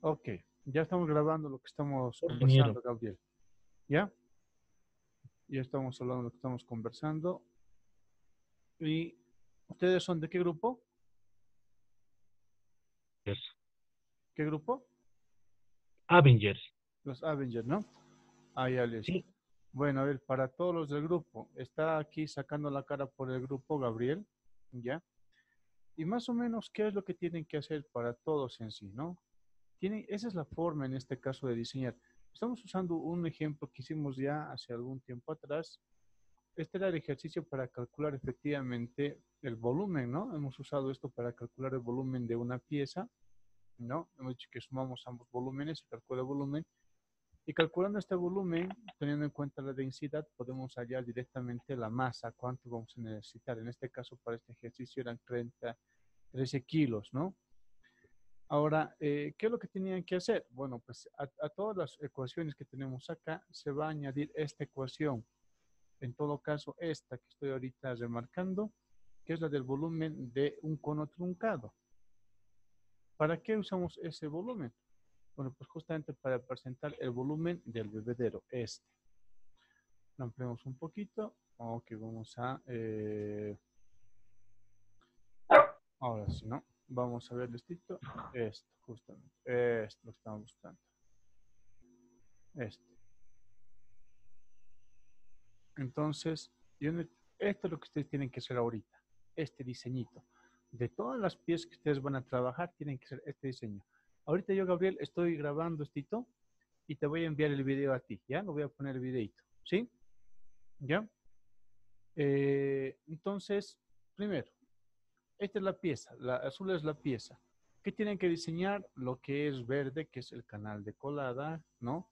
Ok, ya estamos grabando lo que estamos conversando, Gabriel. ¿Ya? Ya estamos hablando de lo que estamos conversando. ¿Y ustedes son de qué grupo? ¿Qué grupo? Avengers. Los Avengers, ¿no? Ah, ya. Sí. Bueno, a ver, para todos los del grupo, está aquí sacando la cara por el grupo Gabriel, ¿ya? Y más o menos, ¿qué es lo que tienen que hacer para todos en sí, no? Tienen, esa es la forma en este caso de diseñar. Estamos usando un ejemplo que hicimos ya hace algún tiempo atrás. Este era el ejercicio para calcular efectivamente el volumen, ¿no? Hemos usado esto para calcular el volumen de una pieza, ¿no? Hemos dicho que sumamos ambos volúmenes, calcula el volumen. Y calculando este volumen, teniendo en cuenta la densidad, podemos hallar directamente la masa, cuánto vamos a necesitar. En este caso, para este ejercicio eran 30, 13 kilos, ¿no? Ahora, eh, ¿qué es lo que tenían que hacer? Bueno, pues a, todas las ecuaciones que tenemos acá se va a añadir esta ecuación. En todo caso, esta que estoy ahorita remarcando, que es la del volumen de un cono truncado. ¿Para qué usamos ese volumen? Bueno, pues justamente para presentar el volumen del bebedero, este. Lo ampliamos un poquito. Ok, vamos a... eh, Ahora sí, ¿no? Vamos a ver listito. Esto, justamente. Esto lo estamos buscando. Este. Entonces, yo esto es lo que ustedes tienen que hacer ahorita. Este diseñito. De todas las piezas que ustedes van a trabajar, tienen que ser este diseño. Ahorita yo, Gabriel, estoy grabando estito y te voy a enviar el video a ti, ¿ya? Lo voy a poner el videito, ¿sí? ¿Ya? Eh, entonces, primero, esta es la pieza, la azul es la pieza. ¿Qué tienen que diseñar? Lo que es verde, que es el canal de colada, ¿no?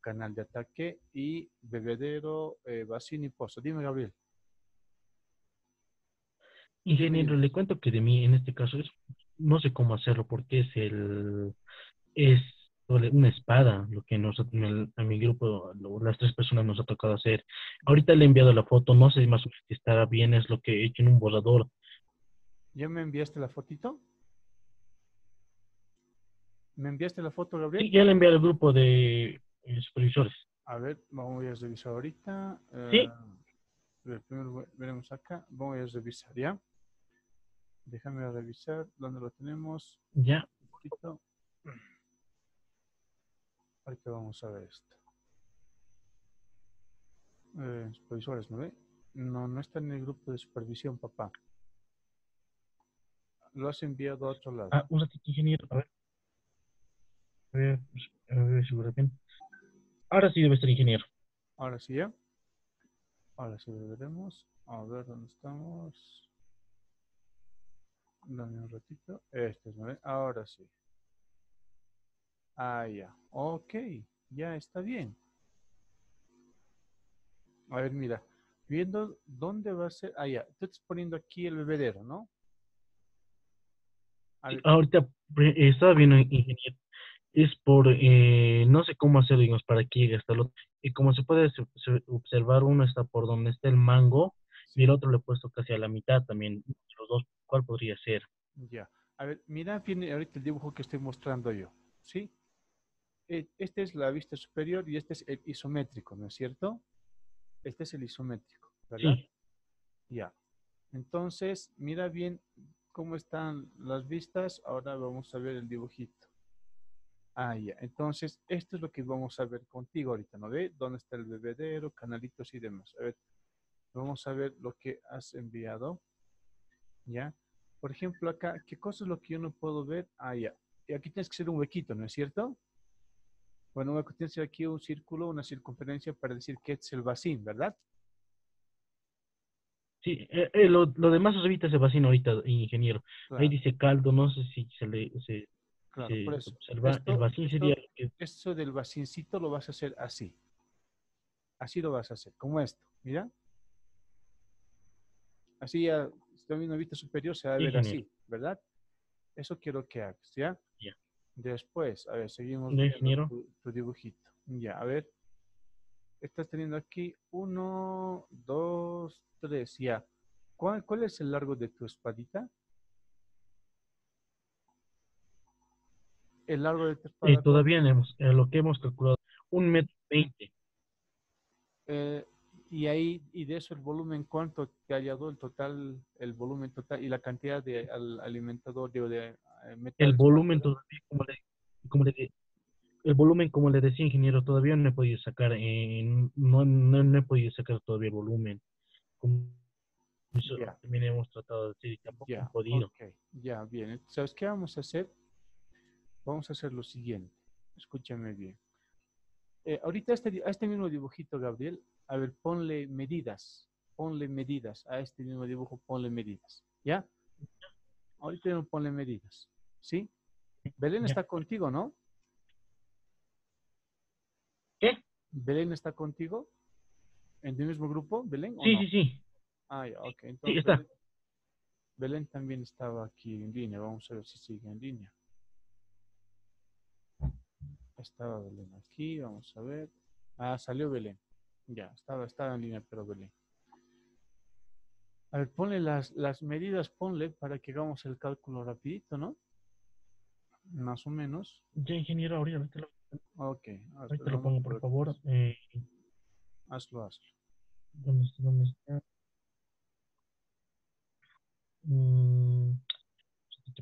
Canal de ataque y bebedero, eh, vacío y pozo. Dime, Gabriel. ingeniero, le cuento que de mí en este caso es, no sé cómo hacerlo porque es el, es una espada lo que nos, a mi grupo, lo- las tres personas nos ha tocado hacer. Ahorita le he enviado la foto, no sé más o menos si estará bien, es lo que he hecho en un borrador. ¿Ya me enviaste la fotito? ¿Me enviaste la foto, Gabriel? Sí, ya le envié al grupo de eh, supervisores. A ver, vamos a revisar ahorita. Sí. Eh, a ver, primero ve- veremos acá. Vamos a revisar, ¿ya? Déjame revisar dónde lo tenemos. Ya, Un poquito. Ahorita vamos a ver esto. Eh, supervisores, ¿no ve? No, no está en el grupo de supervisión, papá. Lo has enviado a otro lado. ah, un ratito, ingeniero, a ver. A ver, a ver, seguro bien. Ahora sí debe estar ingeniero. Ahora sí, ¿ya? Ahora sí lo veremos. A ver dónde estamos. Dame un ratito. Este es. Ahora sí. Ah, ya. Ok. Ya está bien. A ver, mira. Viendo dónde va a ser. Ah, ya. Tú estás poniendo aquí el bebedero, ¿no? Ahorita pre- estaba viendo, ingeniero, es por, eh, no sé cómo hacer, digamos, para que llegue hasta el otro. Y como se puede se- se- observar, uno está por donde está el mango y el otro le he puesto casi a la mitad también. Los dos, ¿cuál podría ser? Ya. A ver, mira bien ahorita el dibujo que estoy mostrando yo. ¿Sí? Eh, Esta es la vista superior y este es el isométrico, ¿no es cierto? Este es el isométrico, ¿verdad? Sí, Ya. Entonces, mira bien cómo están las vistas. Ahora vamos a ver el dibujito. Ah, ya. Entonces, esto es lo que vamos a ver contigo ahorita, ¿no ve? ¿Dónde está el bebedero, canalitos y demás? A ver, vamos a ver lo que has enviado. ¿Ya? Por ejemplo, acá, ¿qué cosa es lo que yo no puedo ver? Ah, ya. Aquí tienes que hacer un huequito, ¿no es cierto? Bueno, un hueco tienes aquí un círculo, una circunferencia para decir que es el vacín, ¿verdad? Sí. eh, eh, lo, lo demás ahorita se vacina ahorita, ingeniero. Claro, Ahí dice caldo, no sé si se le se, claro, se por eso. observa. Esto- el vacío esto- sería que Esto del vacincito lo vas a hacer así. Así lo vas a hacer, como esto, mira. Así ya, si está viendo vista superior, se va a ver ingeniero. así, ¿verdad? Eso quiero que hagas, ¿ya? Ya. Después, a ver, seguimos ingeniero. tu dibujito. Ya, a ver. Estás teniendo aquí uno, dos, tres, ya. ¿Cuál, cuál es el largo de tu espadita? El largo de esta Eh, espada. todavía no hemos, eh, lo que hemos calculado, un metro veinte. Eh, y ahí, y de eso el volumen, ¿cuánto te ha dado el total, el volumen total y la cantidad de al- alimentador digo, de eh? El volumen ¿cuánto todavía, como le, como le de- el volumen, como le decía ingeniero, todavía no he podido sacar, eh, no, no, no he podido sacar todavía el volumen. Como eso Ya. también hemos tratado de decir y tampoco Ya, he podido. ok, ya, bien. ¿Sabes qué vamos a hacer? Vamos a hacer lo siguiente. Escúchame bien. Eh, ahorita este, a este mismo dibujito, Gabriel, a ver, ponle medidas. Ponle medidas. A este mismo dibujo, ponle medidas. ¿Ya? Ahorita mismo ponle medidas. ¿Sí? Belén Ya. está contigo, ¿no? ¿Qué? ¿Belén está contigo? ¿En el mismo grupo, Belén? o Sí, no? sí, sí. Ah, ya, ok. Entonces, está. Belén, también estaba aquí en línea. Vamos a ver si sigue en línea. Estaba Belén aquí, vamos a ver. Ah, salió Belén. Ya, estaba, estaba en línea, pero Belén. A ver, ponle las, las medidas, ponle para que hagamos el cálculo rapidito, ¿no? Más o menos. Ya, ingeniero, ahorita, ahorita lo, Ok. hazlo, ahorita lo pongo, por favor. Eh, Hazlo, hazlo. ¿Dónde está? ¿Dónde está? Mm,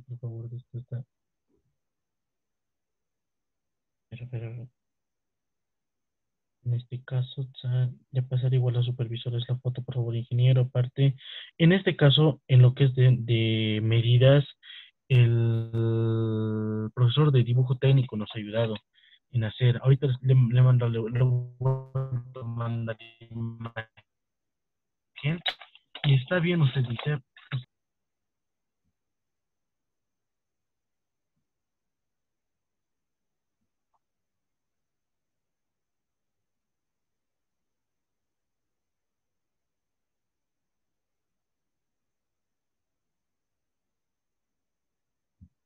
por favor, esto está. En este caso, ya- ya pasar igual a supervisores la foto, por favor, ingeniero. Aparte, en este caso, en lo que es de, de medidas, el profesor de dibujo técnico nos ha ayudado en hacer. Ahorita le, le mando, le, le mandar imagen. Y está bien, usted dice,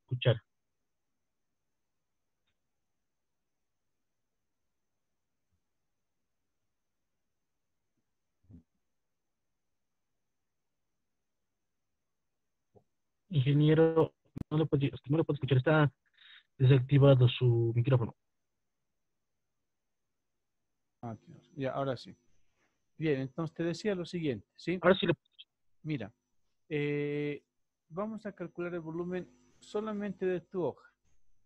escuchar. Ingeniero, no le puede, no le puede escuchar, está desactivado su micrófono. Ah. Ya, ahora sí. Bien, entonces te decía lo siguiente, ¿sí? Ahora sí le Mira, eh, vamos a calcular el volumen solamente de tu hoja.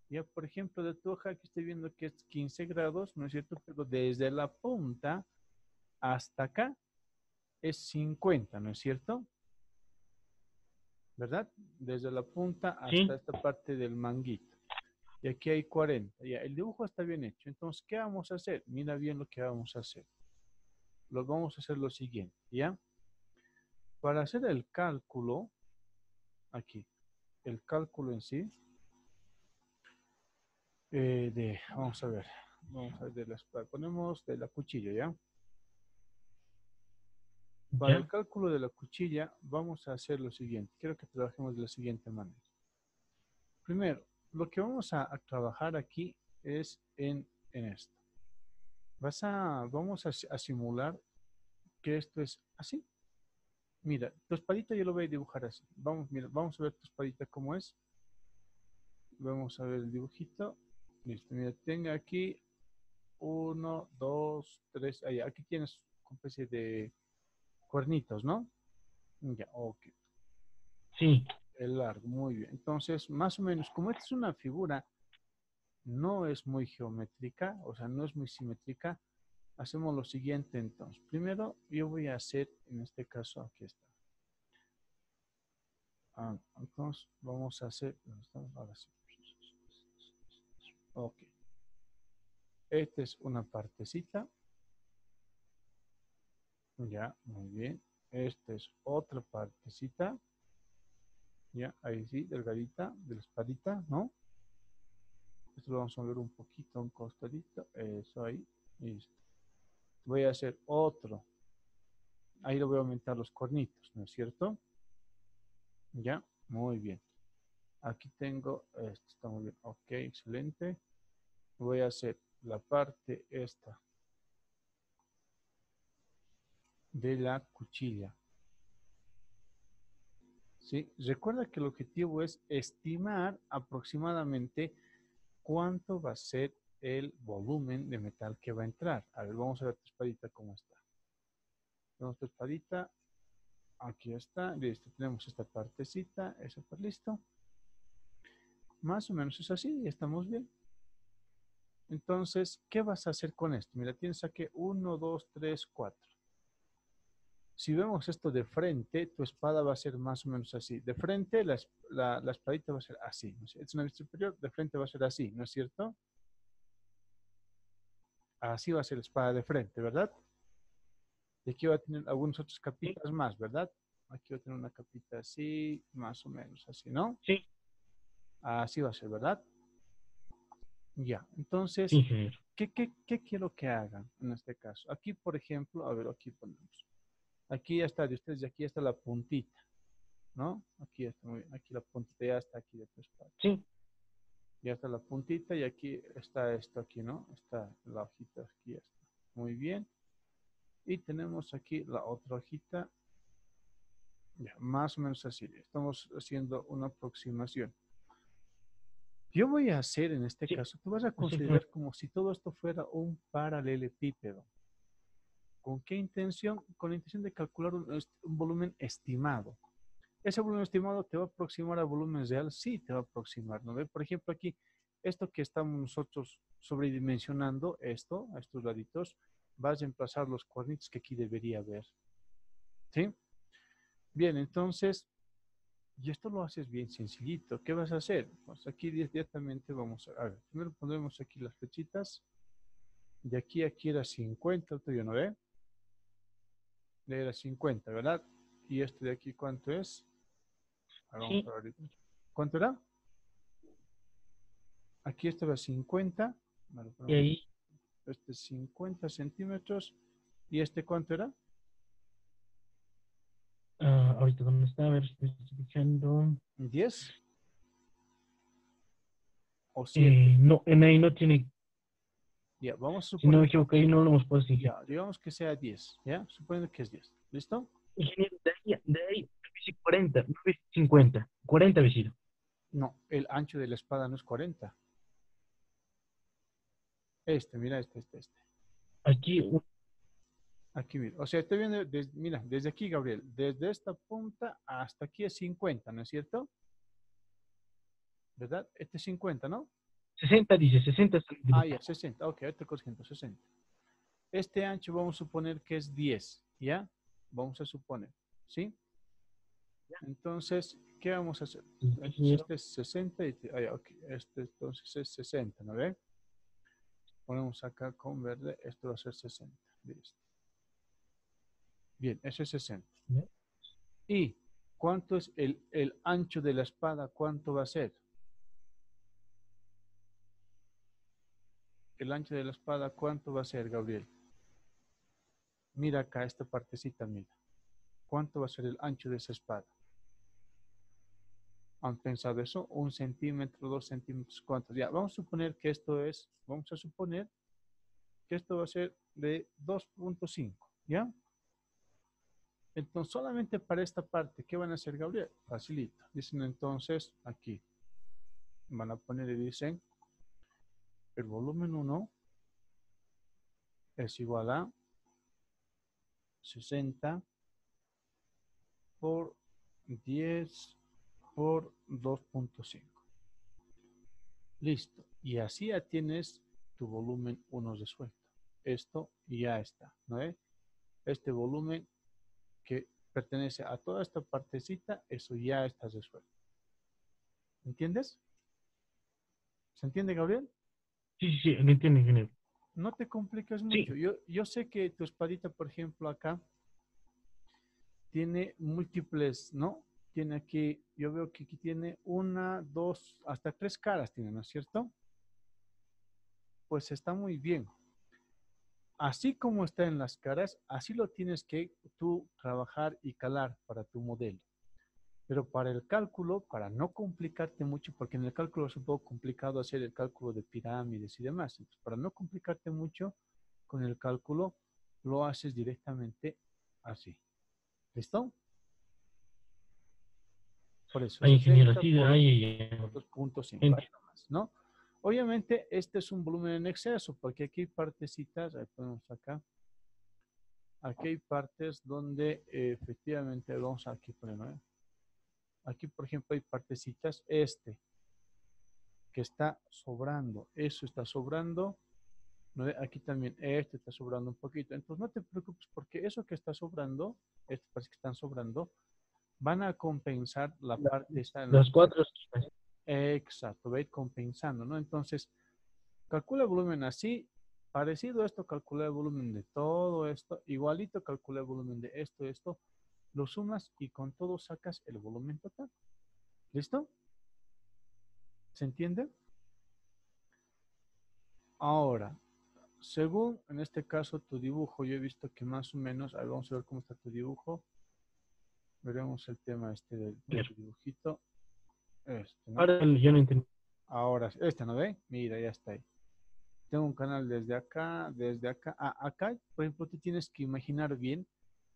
Ya, por ejemplo, de tu hoja, aquí estoy viendo que es 15 grados, ¿no es cierto? Pero desde la punta hasta acá es 50, ¿no es cierto? ¿Verdad? Desde la punta hasta Sí. esta parte del manguito. Y aquí hay 40. Ya, el dibujo está bien hecho. Entonces, ¿qué vamos a hacer? Mira bien lo que vamos a hacer. Lo vamos a hacer lo siguiente, ¿ya? Para hacer el cálculo, aquí, el cálculo en sí, eh, de, vamos a ver, vamos a ver, de las, ponemos de la cuchilla, ¿ya? Para ¿Ya? el cálculo de la cuchilla, vamos a hacer lo siguiente. Quiero que trabajemos de la siguiente manera. Primero, lo que vamos a, a trabajar aquí es en, en esto. Vas a, vamos a, a simular que esto es así. Mira, tu espadita yo lo voy a dibujar así. Vamos, mira, vamos a ver tu espadita cómo es. Vamos a ver el dibujito. Listo, mira, tenga aquí uno, dos, tres. Aquí tienes una especie de cuernitos, ¿no? Ya, ok. Sí, El largo, muy bien. Entonces, más o menos, como esta es una figura, no es muy geométrica, o sea, no es muy simétrica, hacemos lo siguiente entonces. Primero, yo voy a hacer, en este caso, aquí está. Ah, entonces, vamos a hacer. Ahora sí. Ok. Esta es una partecita. Ya, muy bien. Esta es otra partecita. Ya, ahí sí, delgadita, de la espadita, ¿no? Esto lo vamos a ver un poquito, un costadito. Eso ahí. Listo. Voy a hacer otro. Ahí le voy a aumentar los cornitos, ¿no es cierto? Ya, muy bien. Aquí tengo, esto está muy bien. Ok, excelente. Voy a hacer la parte esta de la cuchilla. ¿Sí? Recuerda que el objetivo es estimar aproximadamente cuánto va a ser el volumen de metal que va a entrar. A ver, vamos a ver tu espadita cómo está. Vemos tu espadita. Aquí está. Listo. Tenemos esta partecita. Eso está listo. Más o menos es así. Estamos bien. Entonces, ¿qué vas a hacer con esto? Mira, tienes aquí 1, 2, 3, 4. Si vemos esto de frente, tu espada va a ser más o menos así. De frente, la, la, espadita va a ser así. Es una vista superior, de frente va a ser así, ¿no es cierto? Así va a ser la espada de frente, ¿verdad? Y aquí va a tener algunos otros capitas más, ¿verdad? Aquí va a tener una capita así, más o menos así, ¿no? Sí. Así va a ser, ¿verdad? Ya, entonces, ¿qué, qué, quiero que hagan en este caso? Aquí, por ejemplo, a ver, aquí ponemos. Aquí ya está de ustedes y aquí está la puntita, ¿no? Aquí está, muy bien. Aquí la puntita ya está aquí de tu espalda. Sí. Ya está la puntita y aquí está esto aquí, ¿no? Está la hojita aquí, está. Muy bien. Y tenemos aquí la otra hojita. Ya, más o menos así. Estamos haciendo una aproximación. Yo voy a hacer en este caso, tú vas a considerar como si todo esto fuera un paralelepípedo. ¿Con qué intención? Con la intención de calcular un, volumen estimado. ¿Ese volumen estimado te va a aproximar a volumen real? Sí, te va a aproximar. ¿no? Por ejemplo, aquí, esto que estamos nosotros sobredimensionando, esto, a estos laditos, vas a emplazar los cuadritos que aquí debería haber. ¿Sí? Bien, entonces, y esto lo haces bien sencillito. ¿Qué vas a hacer? Pues aquí directamente vamos a, a ver, primero ponemos aquí las flechitas. De aquí a aquí era 50, ¿otro no ve? Era 50, ¿verdad? Y este de aquí, ¿cuánto es? ¿Cuánto era? Aquí va 50. y ahí. Este 50 centímetros. ¿Y este cuánto era? Uh, ahorita dónde está, a ver, estoy fijando. ¿10? ¿O 7? Eh, no, en ahí no tiene. Ya, vamos a suponer. Si no me equivoco, ahí no lo hemos puesto. Ya, digamos que sea 10, ¿ya? Suponiendo que es 10. ¿Listo? Ingeniero, de ahí, de ahí, 40, 50. 40 vestido. No, el ancho de la espada no es 40. Este, mira este, este, este. Aquí, Aquí, mira. O sea, estoy viendo, mira, desde aquí, Gabriel, desde esta punta hasta aquí es 50, ¿no es cierto? ¿Verdad? Este es 50, ¿no? 60 dice, 60. Ah, ya, 60. Ok, este corrigiendo, 60. Este ancho vamos a suponer que es 10, ¿ya? Vamos a suponer, ¿sí? Entonces, ¿qué vamos a hacer? Este es 60 y, ah, ok, este entonces es 60, ¿no ve? Ponemos acá con verde, esto va a ser 60. Listo. Bien, eso es 60. ¿Y cuánto es el, el ancho de la espada? ¿Cuánto va a ser? El ancho de la espada, ¿cuánto va a ser, Gabriel? Mira acá esta partecita, mira. ¿Cuánto va a ser el ancho de esa espada? ¿Han pensado eso? ¿Un centímetro, dos centímetros? ¿Cuánto? Ya, vamos a suponer que esto es, vamos a suponer que esto va a ser de 2.5, ¿ya? Entonces, solamente para esta parte, ¿qué van a hacer, Gabriel? Facilito. Dicen entonces aquí. Van a poner y dicen, el volumen 1 es igual a 60 por 10 por 2.5. Listo. Y así ya tienes tu volumen 1 resuelto. Esto ya está, ¿no es? Este volumen que pertenece a toda esta partecita, eso ya está resuelto. ¿Entiendes? ¿Se entiende, Gabriel? Sí, sí, sí, me entiende, ingeniero. No te compliques mucho. Yo, yo sé que tu espadita, por ejemplo, acá, tiene múltiples, ¿no? Tiene aquí, yo veo que aquí tiene una, dos, hasta tres caras tiene, ¿no es cierto? Pues está muy bien así como está en las caras, así lo tienes que tú trabajar y calar para tu modelo. Pero para el cálculo, para no complicarte mucho, porque en el cálculo es un poco complicado hacer el cálculo de pirámides y demás. Entonces, para no complicarte mucho con el cálculo, lo haces directamente así. ¿Listo? Por eso. Hay ingeniero, sí, hay, puntos más, ¿no? Obviamente, este es un volumen en exceso, porque aquí hay partecitas, ahí ponemos acá. Aquí hay partes donde eh, efectivamente, vamos aquí ponerlo, ¿eh? Aquí, por ejemplo, hay partecitas, este, que está sobrando. Eso está sobrando. Aquí también este está sobrando un poquito. Entonces no te preocupes porque eso que está sobrando, este parece que están sobrando, van a compensar la parte esta. Los cuatro. Exacto, va a ir compensando, ¿no? Entonces, calcula el volumen así, parecido a esto, calcula el volumen de todo esto, igualito calcula el volumen de esto, esto, lo sumas y con todo sacas el volumen total. ¿Listo? ¿Se entiende? Ahora, según en este caso tu dibujo, yo he visto que más o menos, ahí vamos a ver cómo está tu dibujo. Veremos el tema este del, dibujito. Este, ¿no? Ahora yo no entiendo. Ahora, este no ve, mira, ya está ahí. Tengo un canal desde acá, desde acá. Ah, acá, por ejemplo, tú tienes que imaginar bien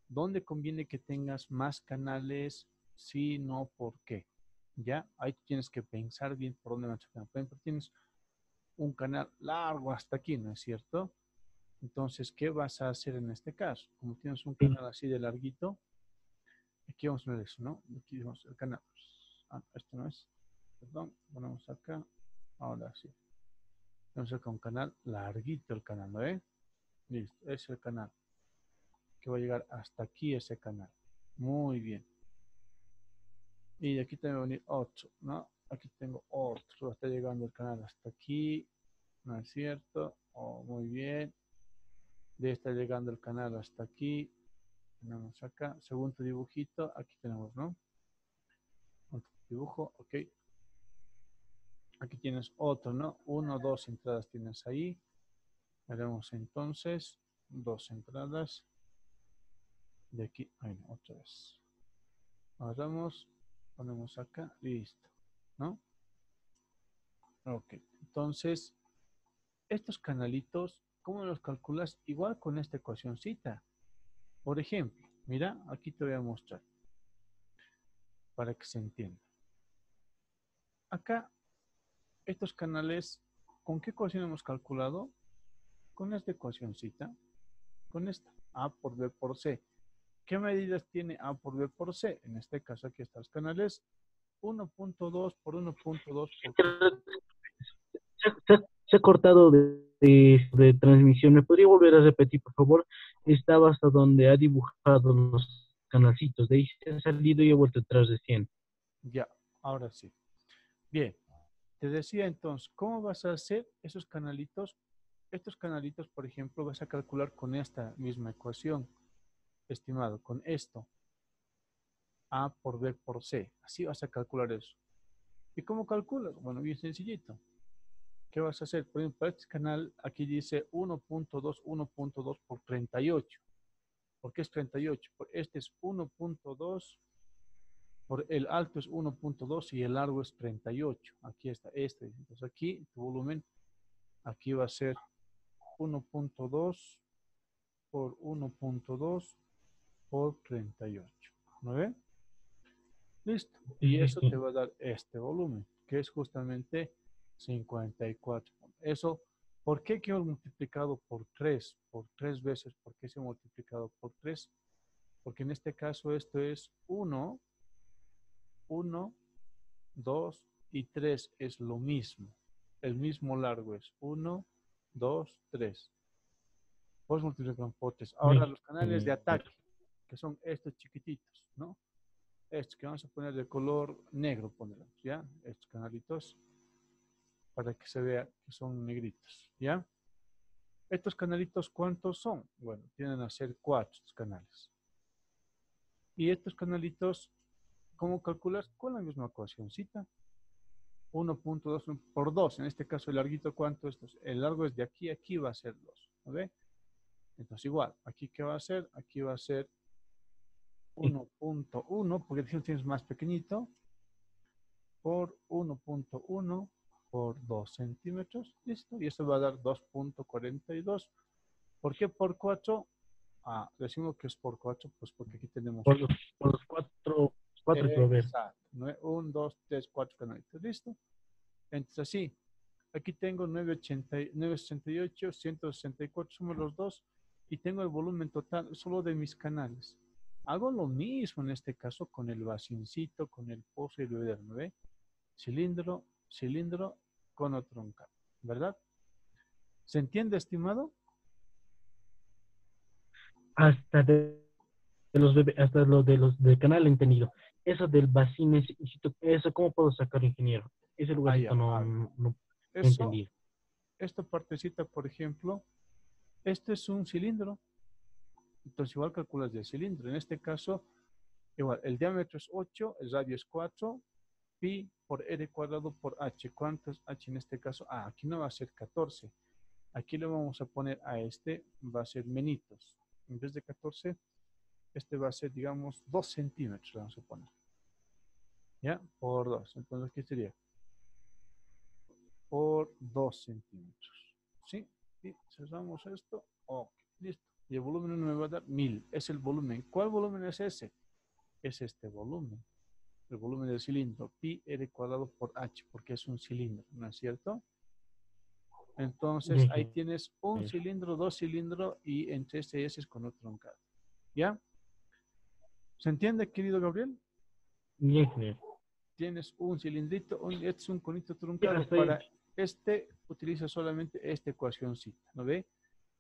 dónde conviene que tengas más canales, si no, por qué. ¿Ya? Ahí tienes que pensar bien por dónde vas a Por ejemplo, tienes un canal largo hasta aquí, ¿no es cierto? Entonces, ¿qué vas a hacer en este caso? Como tienes un canal así de larguito, aquí vamos a ver eso, ¿no? Aquí vamos el canal. Ah, esto no es. Perdón, ponemos acá. Ahora sí. Vamos acá un canal larguito el canal. Eh? Listo, es el canal. Que va a llegar hasta aquí ese canal. Muy bien. Y aquí a venir otro, ¿no? Aquí tengo otro, está llegando el canal hasta aquí, ¿no es cierto? Oh, muy bien. De está llegando el canal hasta aquí. Tenemos acá, segundo dibujito, aquí tenemos, ¿no? Otro dibujo, ok. Aquí tienes otro, ¿no? Uno, dos entradas tienes ahí. Veremos entonces dos entradas. De aquí, ahí otra vez. Agarramos ponemos acá, listo, ¿no? Ok, entonces, estos canalitos, ¿cómo los calculas? Igual con esta ecuacióncita. Por ejemplo, mira, aquí te voy a mostrar para que se entienda. Acá, estos canales, ¿con qué ecuación hemos calculado? Con esta ecuacióncita, con esta, A por B por C. ¿Qué medidas tiene A por B por C? En este caso aquí están los canales 1.2 por 1.2 Se, ha cortado de, transmisión. ¿Me podría volver a repetir, por favor? Estaba hasta donde ha dibujado los canalcitos. De ahí se ha salido y he vuelto atrás de 100. Ya, ahora sí. Bien. Te decía entonces, ¿cómo vas a hacer esos canalitos? Estos canalitos, por ejemplo, vas a calcular con esta misma ecuación estimado, con esto. A por B por C. Así vas a calcular eso. ¿Y cómo calculas? Bueno, bien sencillito. ¿Qué vas a hacer? Por ejemplo, este canal aquí dice 1.2, 1.2 por 38. ¿Por qué es 38? Este es 1.2, por el alto es 1.2 y el largo es 38. Aquí está este. Entonces aquí tu volumen, aquí va a ser 1.2 por 1.2 por 38. ¿No ve? Listo. Y eso te va a dar este volumen, que es justamente 54. Eso, ¿por qué que multiplicado por 3? Por 3 veces. ¿Por qué se ha multiplicado por 3? Porque en este caso esto es 1, 1, 2 y 3 es lo mismo. El mismo largo es 1, 2, 3. Pues multiplicar por 3. Ahora los canales de ataque que son estos chiquititos, ¿no? Estos que vamos a poner de color negro, ponemos, ¿ya? Estos canalitos, para que se vea que son negritos, ¿ya? Estos canalitos, ¿cuántos son? Bueno, tienen a ser cuatro canales. Y estos canalitos, ¿cómo calculas? Con la misma ecuacióncita. 1.2 por 2. En este caso, el larguito, ¿cuánto es? El largo es de aquí aquí, va a ser 2. ¿Ok? Entonces, igual, aquí, ¿qué va a ser? Aquí va a ser 1.1, porque tienes más pequeñito, por 1.1 por 2 centímetros. Listo. Y esto va a dar 2.42. ¿Por qué por 4? Ah, decimos que es por 4, pues porque aquí tenemos... Por los, por los 4, 4 Exacto. 1, 2, 3, 4 canalitos. Listo. Entonces así, Aquí tengo 980, 968, 164, sumo los dos y tengo el volumen total solo de mis canales. Hago lo mismo en este caso con el basincito, con el pozo y el ¿no ve? Cilindro, cilindro, cono troncal, ¿verdad? ¿Se entiende, estimado? Hasta de, los hasta lo de los del canal entendido. Eso del bacín, eso cómo puedo sacar ingeniero. Ese lugar no, no, entendido. Esta partecita, por ejemplo, este es un cilindro. Entonces igual calculas el cilindro. En este caso, igual, el diámetro es 8, el radio es 4, pi por r cuadrado por h. ¿Cuánto es h en este caso? Ah, aquí no va a ser 14. Aquí le vamos a poner a este, va a ser menitos. En vez de 14, este va a ser, digamos, 2 centímetros, vamos a poner. ¿Ya? Por 2. Entonces, ¿qué sería? Por 2 centímetros. ¿Sí? Y cerramos esto. Ok, listo. Y el volumen no me va a dar 1000. Es el volumen. ¿Cuál volumen es ese? Es este volumen. El volumen del cilindro. Pi r cuadrado por h, porque es un cilindro, ¿no es cierto? Entonces, ahí tienes un cilindro, dos cilindros y entre este y ese es con otro troncado. ¿Ya? ¿Se entiende, querido Gabriel? Bien, Tienes un cilindrito, un, este es un conito truncado. Para este, utiliza solamente esta ecuacióncita, ¿no ve?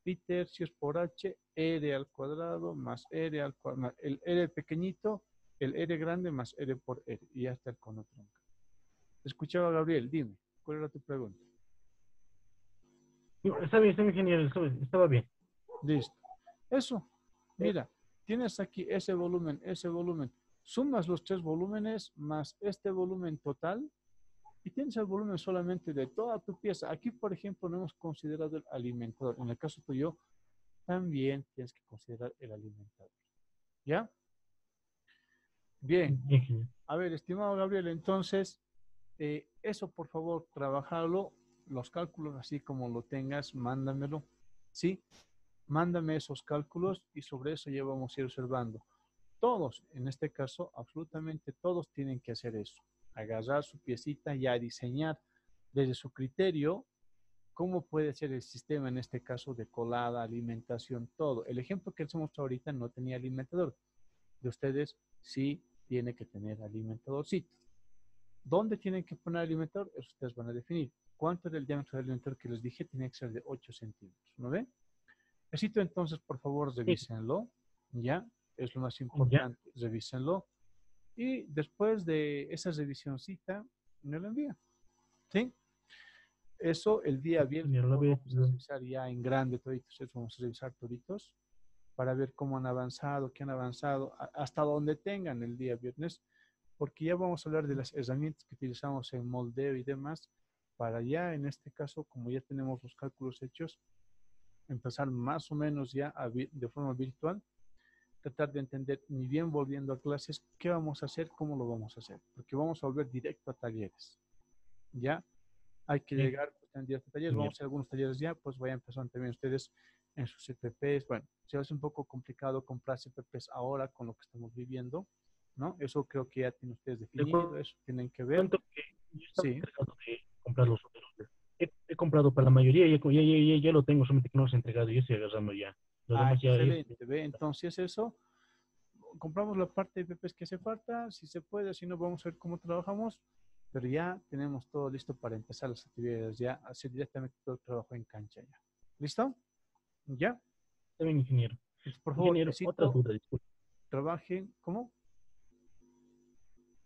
Pi tercios por h, r al cuadrado más r al cuadrado, el r pequeñito, el r grande más r por r. Y ya está el cono truncado. Escuchaba Gabriel, dime, ¿cuál era tu pregunta? está bien, está bien, genial, estaba bien. Listo. Eso, mira, tienes aquí ese volumen, ese volumen. Sumas los tres volúmenes más este volumen total y tienes el volumen solamente de toda tu pieza. Aquí, por ejemplo, no hemos considerado el alimentador. En el caso tuyo, también tienes que considerar el alimentador. ¿Ya? Bien. A ver, estimado Gabriel, entonces, eh, eso por favor, trabajarlo los cálculos así como lo tengas, mándamelo, ¿sí? Mándame esos cálculos y sobre eso ya vamos a ir observando. Todos, en este caso, absolutamente todos tienen que hacer eso. Agarrar su piecita y a diseñar desde su criterio cómo puede ser el sistema, en este caso, de colada, alimentación, todo. El ejemplo que hacemos ahorita no tenía alimentador. De ustedes sí tiene que tener alimentadorcito. ¿Dónde tienen que poner alimentador? Eso ustedes van a definir. ¿Cuánto era el diámetro del alimentador que les dije? Tenía que ser de 8 centímetros, ¿no ven? Necesito entonces, por favor, revísenlo. Ya, es lo más importante. Revísenlo. Y después de esa revisioncita, me lo envían. ¿Sí? Eso el día viernes lo vamos a revisar ya en grande toditos. Eso vamos a revisar toditos para ver cómo han avanzado, qué han avanzado, hasta donde tengan el día viernes, porque ya vamos a hablar de las herramientas que utilizamos en moldeo y demás para ya, en este caso, como ya tenemos los cálculos hechos, empezar más o menos ya de forma virtual, tratar de entender, ni bien volviendo a clases, qué vamos a hacer, cómo lo vamos a hacer, porque vamos a volver directo a talleres. ¿Ya? Hay que llegar pues, en directo a talleres, vamos a hacer algunos talleres ya, pues vayan empezando también ustedes en sus CPPs. Bueno, se hace un poco complicado comprar CPPs ahora con lo que estamos viviendo, ¿no? Eso creo que ya tienen ustedes definido, eso tienen que ver. sí comprar los He, comprado para la mayoría, ya, ya, ya, lo tengo, solamente que no se ha entregado y estoy agarrando ya. Ah, excelente, ve, entonces eso, compramos la parte de PPs que hace falta, si se puede, si no, vamos a ver cómo trabajamos, pero ya tenemos todo listo para empezar las actividades, ya hacer directamente todo el trabajo en cancha ya. ¿Listo? ¿Ya? Bien, ingeniero. por favor, ingeniero, otra duda, disculpe. Trabajen, ¿cómo?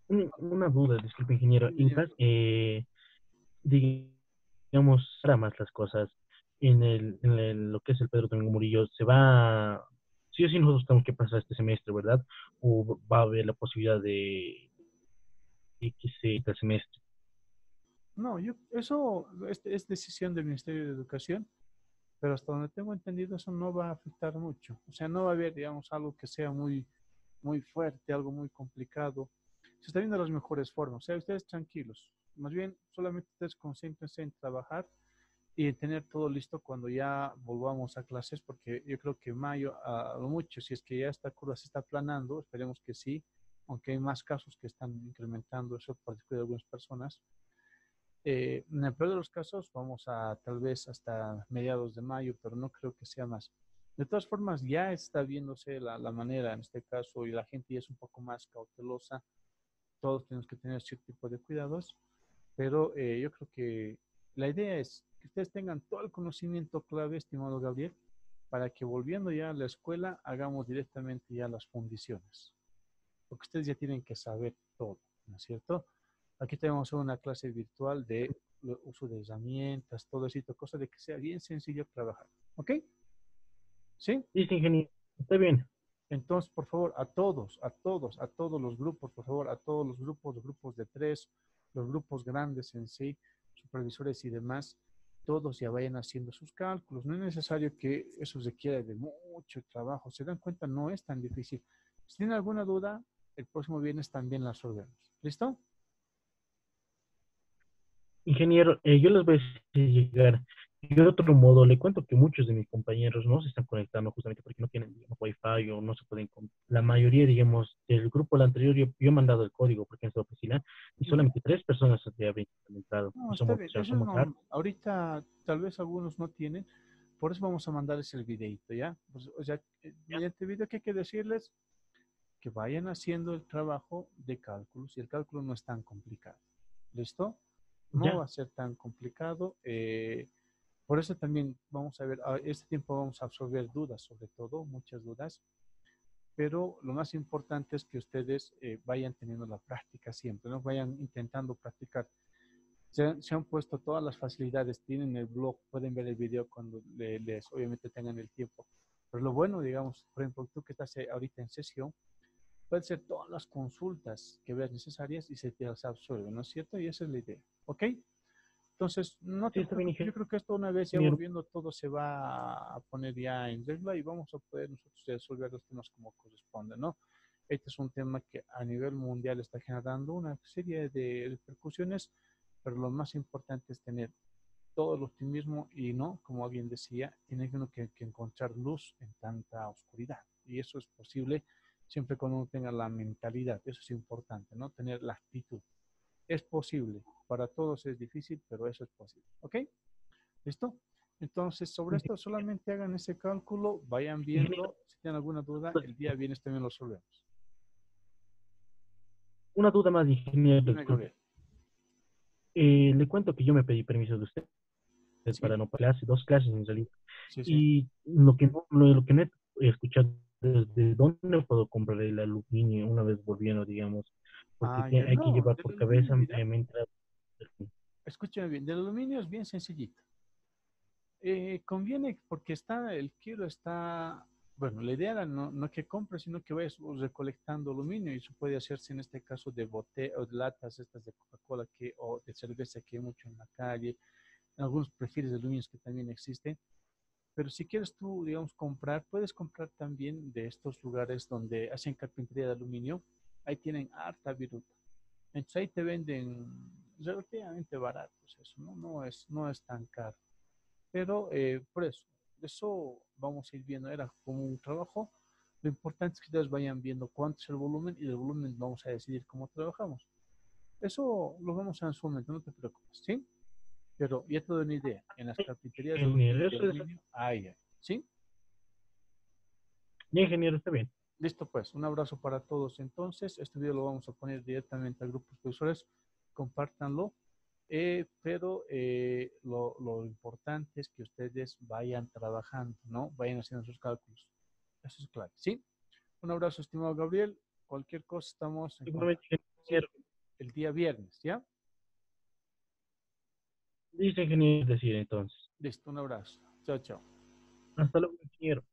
Una duda, disculpe, ingeniero. Eh, digamos, para más las cosas en, el, en lo que es el Pedro Domingo Murillo, se va, sí o sí nosotros tenemos que pasar este semestre, ¿verdad? ¿O va a haber la posibilidad de X este semestre? No, yo, eso es, es, decisión del Ministerio de Educación, pero hasta donde tengo entendido eso no va a afectar mucho. O sea, no va a haber, digamos, algo que sea muy, muy fuerte, algo muy complicado. Se está viendo las mejores formas. O sea, ustedes tranquilos. Más bien, solamente ustedes concéntrense en trabajar y en tener todo listo cuando ya volvamos a clases, porque yo creo que mayo, a lo mucho, si es que ya esta curva se está aplanando, esperemos que sí, aunque hay más casos que están incrementando eso por de algunas personas. Eh, en el peor de los casos, vamos a tal vez hasta mediados de mayo, pero no creo que sea más. De todas formas, ya está viéndose la, la manera en este caso y la gente ya es un poco más cautelosa. Todos tenemos que tener cierto tipo de cuidados, pero eh, yo creo que la idea es que ustedes tengan todo el conocimiento clave, estimado Gabriel, para que volviendo ya a la escuela hagamos directamente ya las fundiciones. Porque ustedes ya tienen que saber todo, ¿no es cierto? Aquí tenemos una clase virtual de uso de herramientas, todo eso, cosa de que sea bien sencillo trabajar. ¿Ok? ¿Sí? Sí, ingeniero. Está bien. Entonces, por favor, a todos, a todos, a todos los grupos, por favor, a todos los grupos, los grupos de tres, los grupos grandes en sí, supervisores y demás, todos ya vayan haciendo sus cálculos. No es necesario que eso requiera de mucho trabajo. Se dan cuenta, no es tan difícil. Si tienen alguna duda, el próximo viernes también la resolvemos. ¿Listo? Ingeniero, eh, yo les voy a llegar. Y de otro modo, le cuento que muchos de mis compañeros no se están conectando justamente porque no tienen digamos, Wi-Fi o no se pueden. La mayoría, digamos, del grupo anterior, yo, he mandado el código porque en su oficina y solamente tres personas se habían entrado. Ahorita, tal vez algunos no tienen, por eso vamos a mandarles el videito, ¿ya? Pues, o sea, eh, mediante video, ¿qué hay que decirles? Que vayan haciendo el trabajo de cálculos y el cálculo no es tan complicado. ¿Listo? no va a ser tan complicado. Eh, por eso también vamos a ver, a este tiempo vamos a absorber dudas, sobre todo, muchas dudas, pero lo más importante es que ustedes eh, vayan teniendo la práctica siempre, ¿no? Vayan intentando practicar. Se, han puesto todas las facilidades, tienen el blog, pueden ver el video cuando les, obviamente tengan el tiempo. Pero lo bueno, digamos, por ejemplo, tú que estás eh, ahorita en sesión, pueden ser todas las consultas que veas necesarias y se te las absorbe, ¿no es cierto? Y esa es la idea, ¿ok? Entonces, no te yo creo que esto una vez ya volviendo todo se va a poner ya en regla y vamos a poder nosotros resolver los temas como corresponde, ¿no? Este es un tema que a nivel mundial está generando una serie de repercusiones, pero lo más importante es tener todo el optimismo y no, como alguien decía, tiene uno que, que encontrar luz en tanta oscuridad. Y eso es posible siempre cuando uno tenga la mentalidad, eso es importante, ¿no? Tener la actitud. Es posible, para todos es difícil, pero eso es posible, ¿ok? ¿Listo? Entonces, sobre esto solamente hagan ese cálculo, vayan viendo, si tienen alguna duda, el día viernes también lo resolvemos. Una duda más, ingeniero. Eh, le cuento que yo me pedí permiso de usted para no clase, dos clases en realidad. y lo que no, lo que no he escuchado desde dónde puedo comprar el aluminio una vez volviendo, digamos, porque ah, hay que llevar por cabeza mientras... Escúchame bien, del aluminio es bien sencillito. Eh, conviene porque está, el kilo está, bueno, la idea era no, no que compres, sino que vayas recolectando aluminio y eso puede hacerse en este caso de botellas o de latas estas de Coca-Cola que, o de cerveza que hay mucho en la calle, algunos perfiles de aluminio que también existen pero si quieres tú, digamos, comprar, puedes comprar también de estos lugares donde hacen carpintería de aluminio. Ahí tienen harta viruta. Entonces ahí te venden relativamente baratos eso, ¿no? No es, no es tan caro. Pero eh, por eso, eso vamos a ir viendo. Era como un trabajo. Lo importante es que ustedes vayan viendo cuánto es el volumen y del volumen vamos a decidir cómo trabajamos. Eso lo vamos a en su momento, no te preocupes, ¿sí? Pero ya te doy una idea. En las carpinterías de aluminio hay, ¿sí? ingeniero, está bien. Listo, pues. Un abrazo para todos. Entonces, este video lo vamos a poner directamente al grupo de profesores. Compártanlo. Eh, pero eh, lo, lo, importante es que ustedes vayan trabajando, ¿no? Vayan haciendo sus cálculos. Eso es claro, ¿sí? Un abrazo, estimado Gabriel. Cualquier cosa estamos en el día viernes, ¿ya? Dice ingeniero decir entonces. Listo, un abrazo. Chao, chao. Hasta luego, ingeniero.